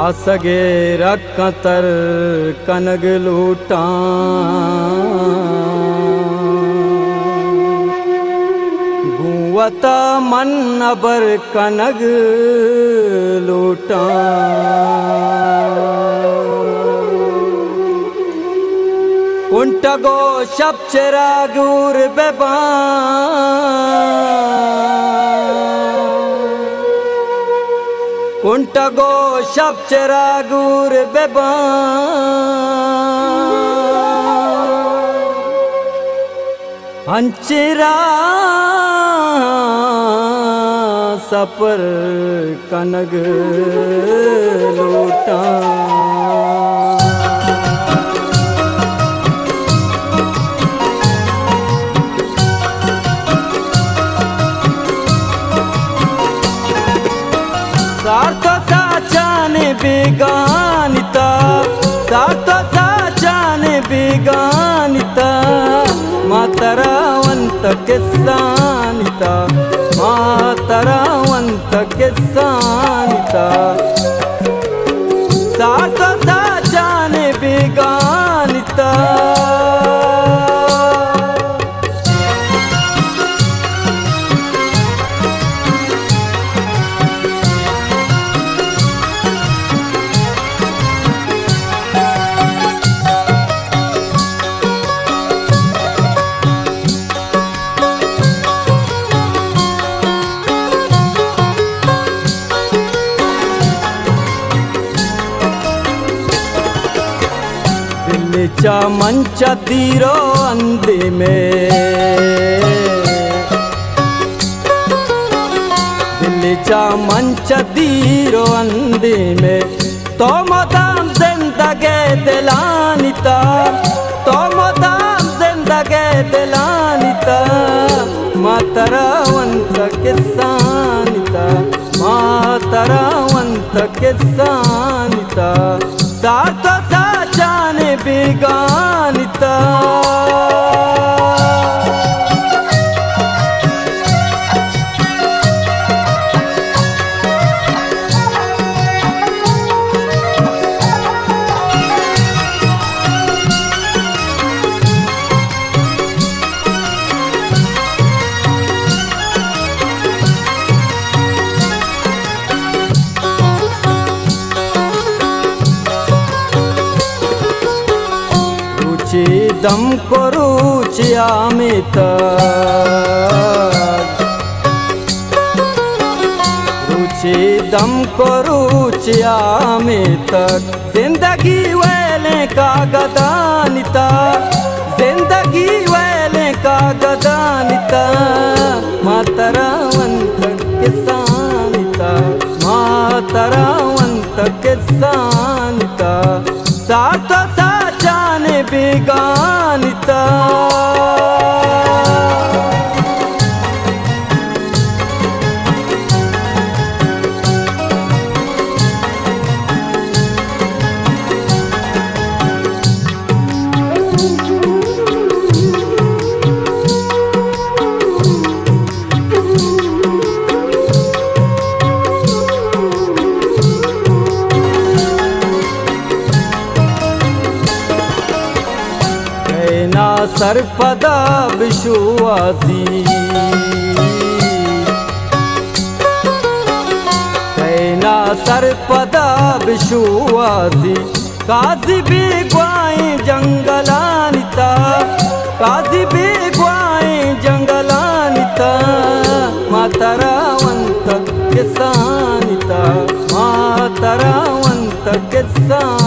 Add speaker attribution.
Speaker 1: आसगे रकतर कनग लूटा। गुवत मन अबर कनग लूटा। कुंटगो शब्द रागूर बेबा। ಬೆಬಾ ಕುಂಟಗೋ ಶಬ್ಚರಾಗೂರ್ ಬೆಬಾ ಹಂಚಿರಾ ಸಪರ್ ಕನಗ ಲೋಟ ಸಾರ್ಥ बेगानिता सातो साचाने बेगानिता मातरावंत किसानिता मातरावंत किसान दिल्लीच्या मंचा तीरो अंधे में। दिल्लीच्या मंचा तीरो अंधे में। तो। मदाम जिंदगे दिलानिता तो। मदाम जिंदगे बेगानिता दम को रुची दम को रुची अमित ज़िंदगी वेले का गदानिता। ज़िंदगी वेले का गदानिता। मातरवंत किसानिता मातरवंत किसानिता सर्पदा विश्वासी कैना सर्पदा विश्वासी काजी बेग्वाई जंगलानिता। काजी बेग्वाई जंगलानिता। मातरावंत किसानिता मातरावंत किसानिता